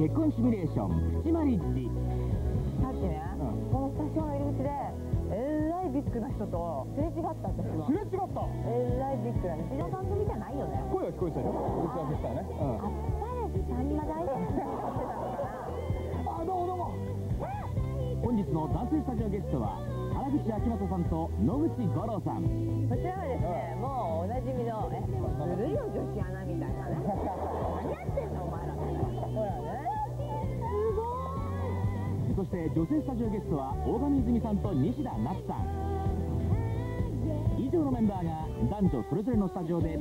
結婚シミュレーション。プチマリッジさっきね、うんこのスタジオの入り口でえらいビッグな人とすれ違った私はすれ違った？えらいビッグなうちの番組じゃないよね。声は聞こえてたよ。打ち合わせしたらね、あっぱれさんま大好きってたのかなあどうもどうも。本日の男性スタジオゲストは原口あきまささんと野口五郎さん。こちらはですそして女性スタジオゲストは大神泉さんと西田夏さん。以上のメンバーが男女それぞれのスタジオで